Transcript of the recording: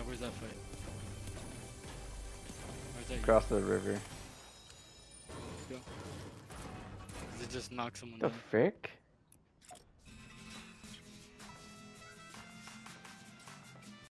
Alright, where's that fight? Where's that? Across the river. Let's go. Does it just knock someone The down? frick?